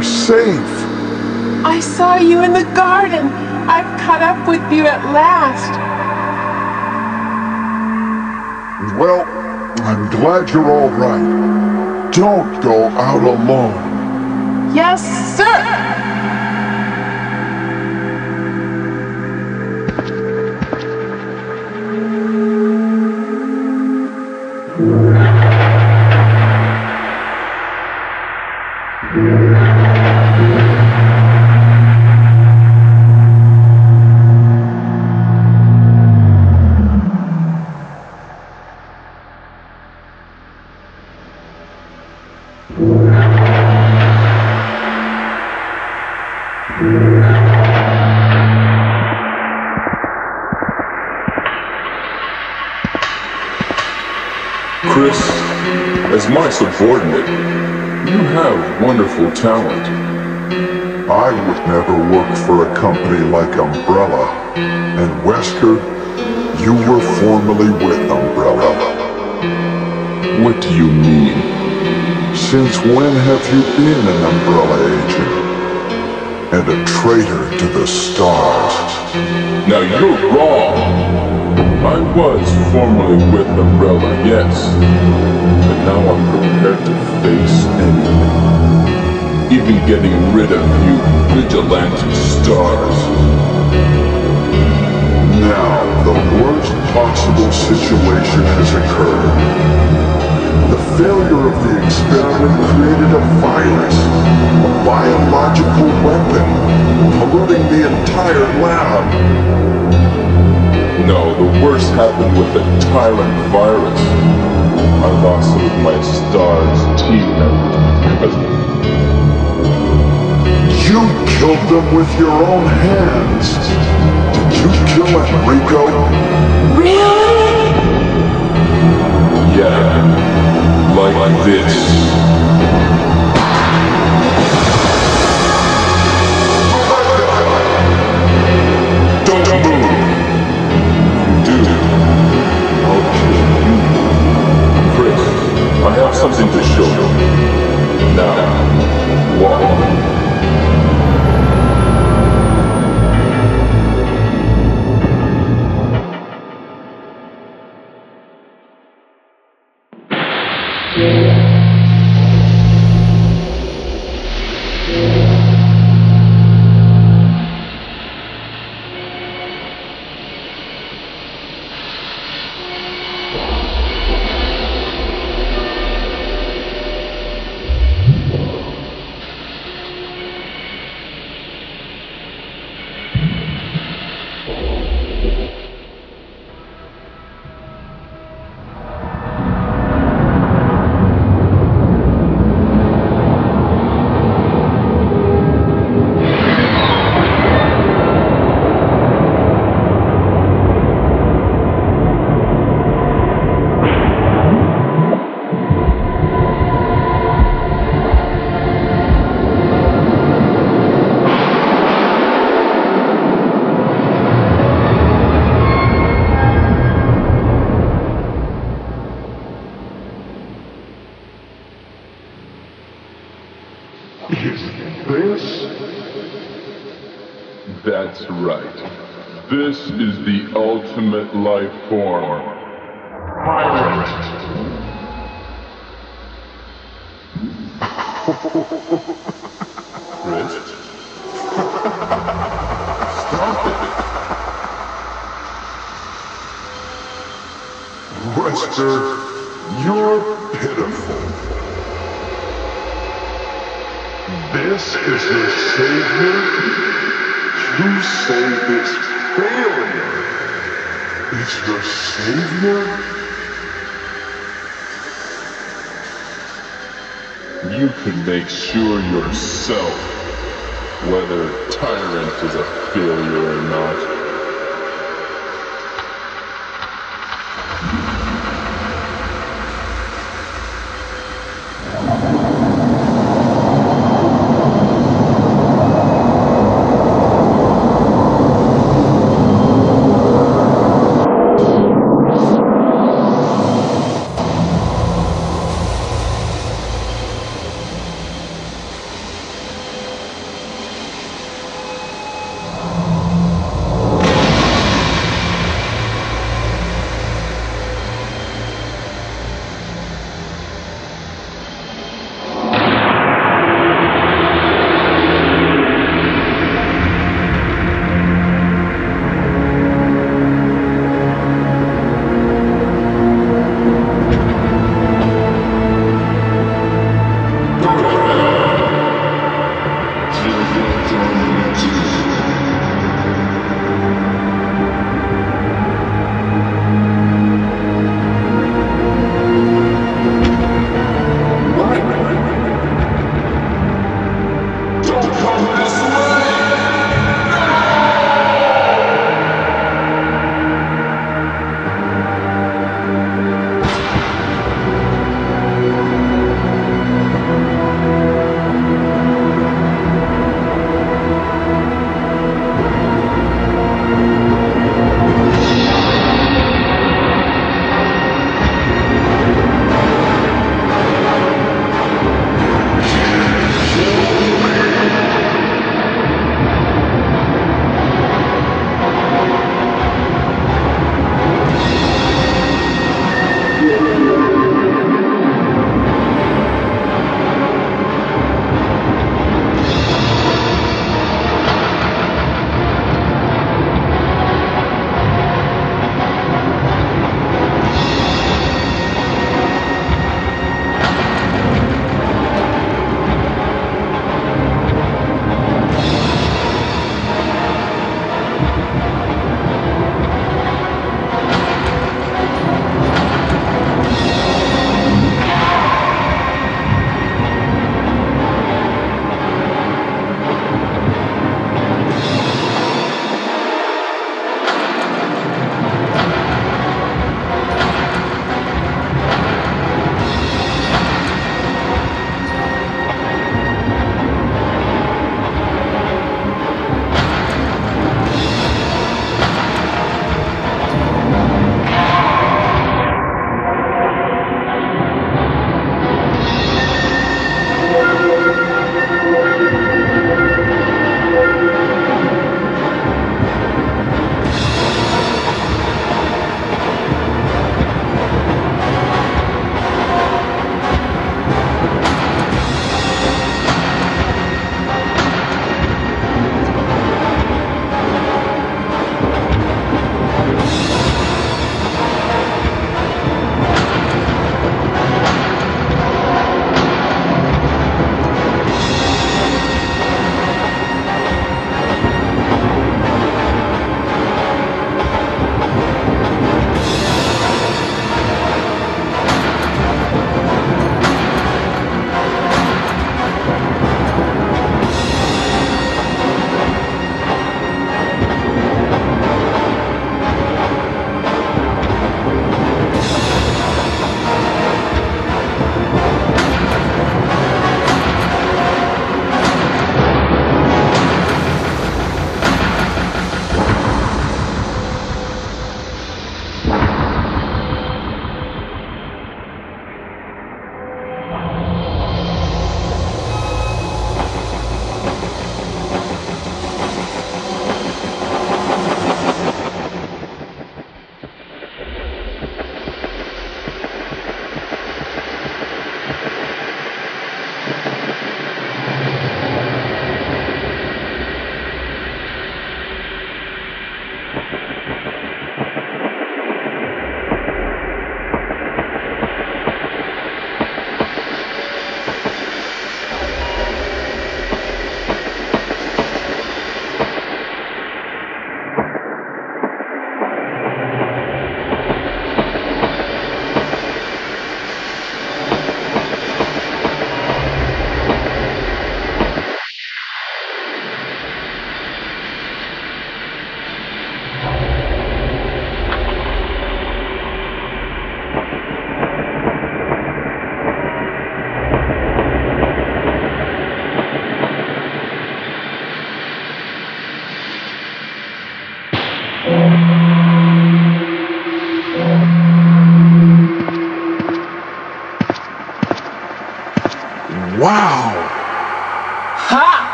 are safe. I saw you in the garden. I've caught up with you at last. Well, I'm glad you're all right. Don't go out alone. Yes, Wesker, you were formerly with Umbrella. What do you mean? Since when have you been an Umbrella agent? And a traitor to the stars? Now you're wrong. I was formerly with Umbrella, yes. But now I'm prepared to face anything. Even getting rid of you vigilante stars. The worst possible situation has occurred. The failure of the experiment created a virus, a biological weapon, polluting the entire lab. No, the worst happened with the tyrant virus. I lost some of my star's team You killed them with your own hands. You kill Enrico? Really? Yeah, like this. Don't move. Do. I'll kill you. Chris, I have something to show you. Now, life form. Tyrant. Chris? Wesker, you're pitiful. This is your savior? You say this failure is your savior? You can make sure yourself whether Tyrant is a failure or not.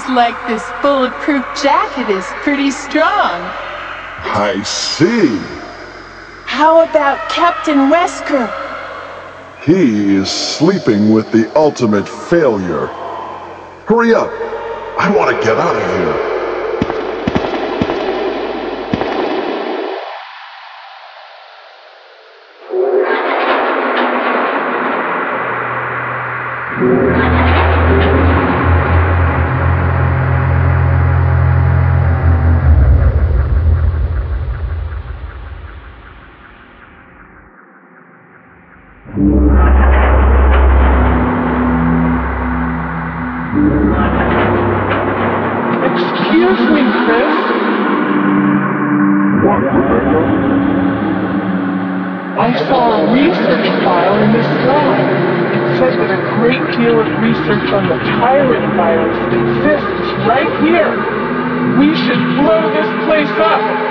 Seems like this bulletproof jacket is pretty strong. I see. How about Captain Wesker? He is sleeping with the ultimate failure. Hurry up. I want to get out of here. Excuse me, Chris. What, Rebecca? I saw a research file in this sky. It said that a great deal of research on the tyrant virus exists right here. We should blow this place up.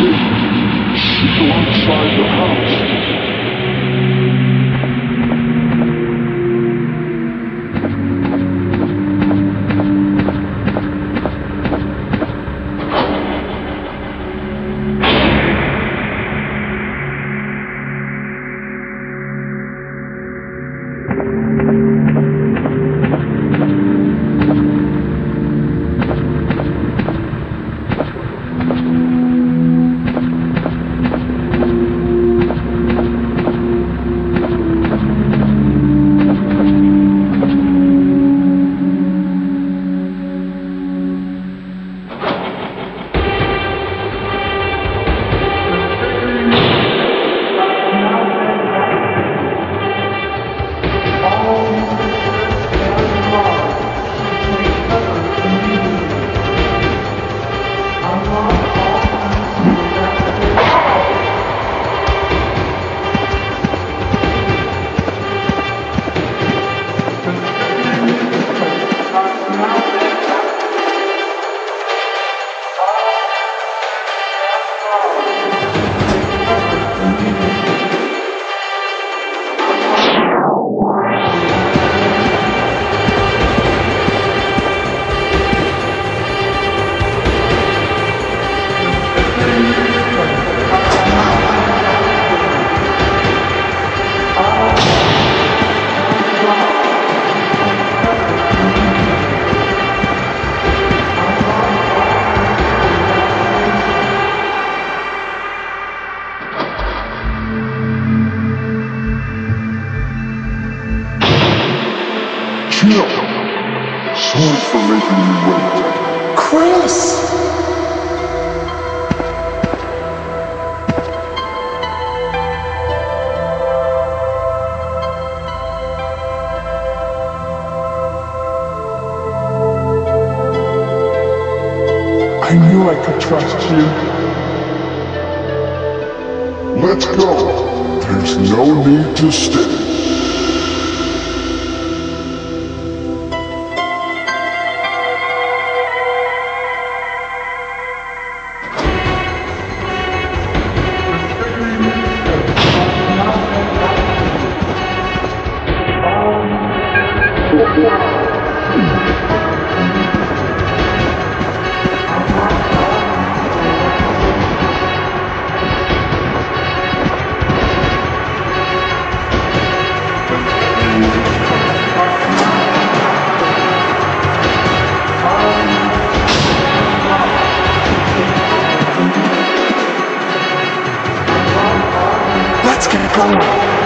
Escape. Inside the house. Could trust you. Let's go. There's no need to stay. Let's get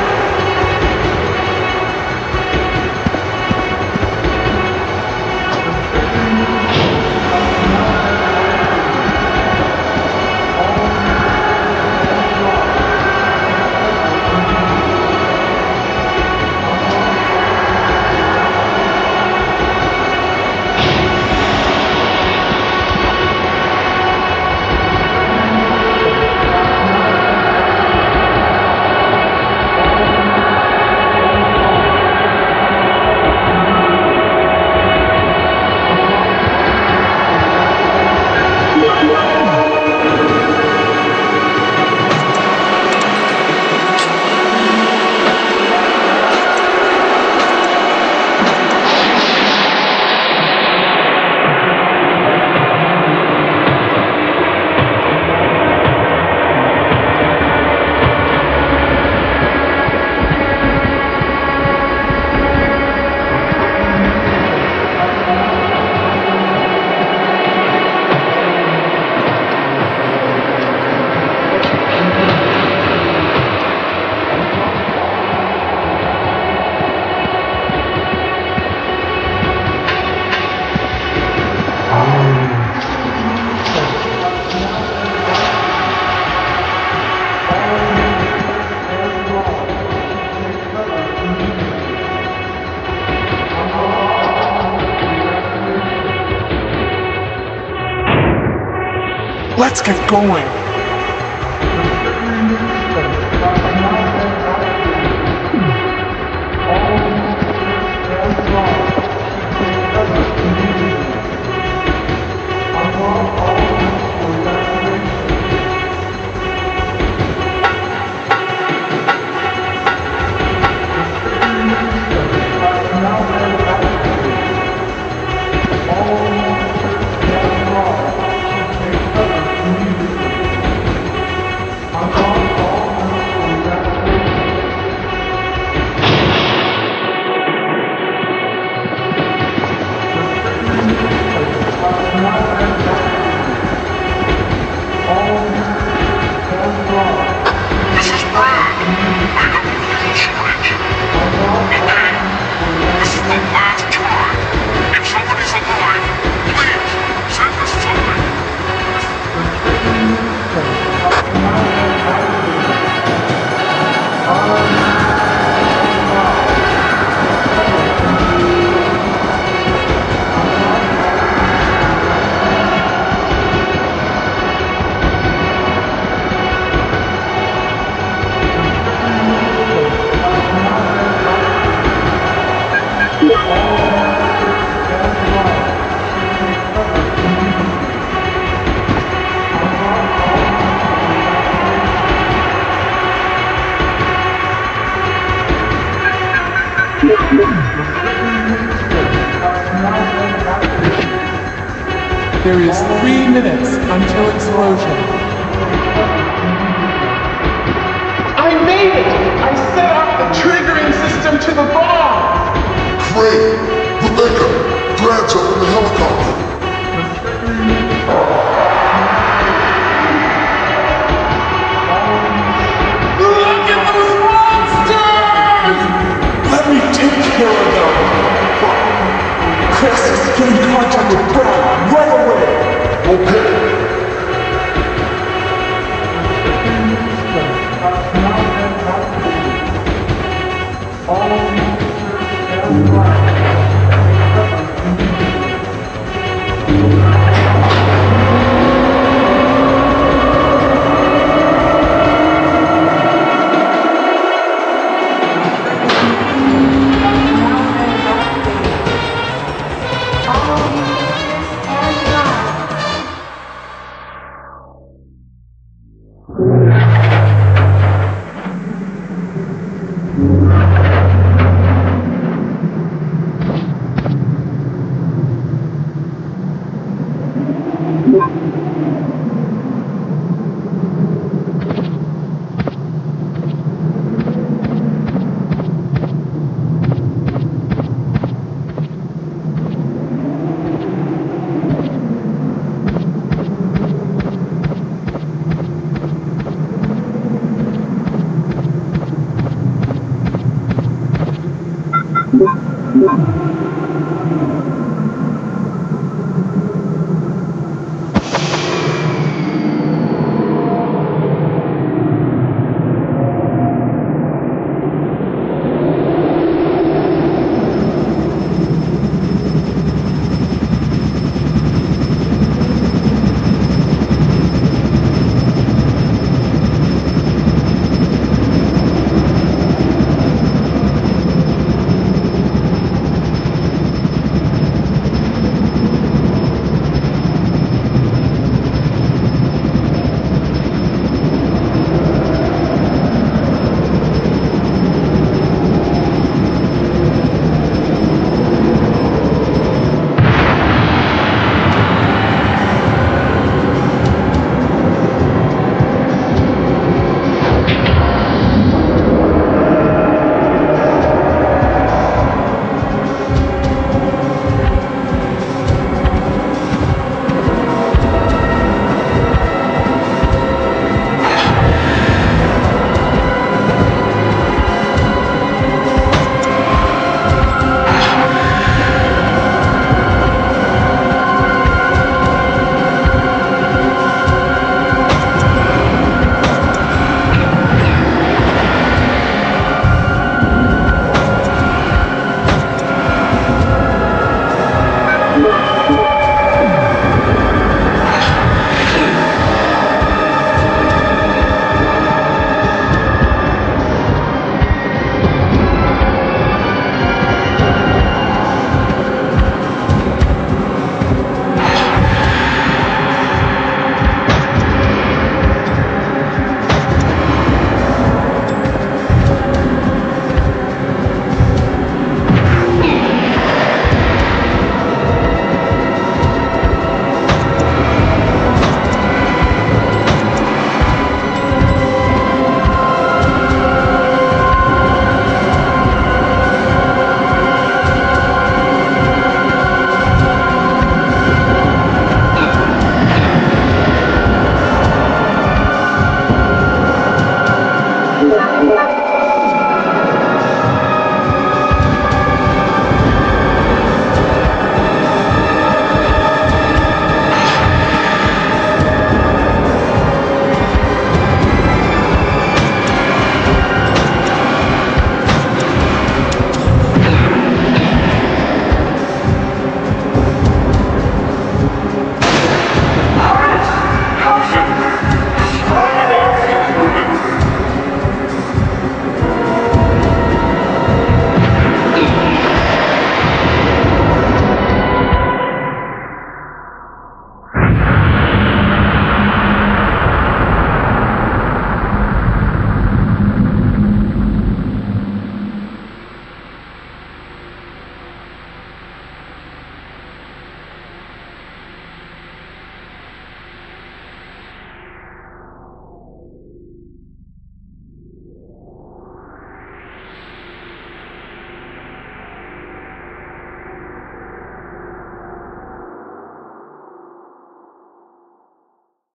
get going. Great. Rebecca, in the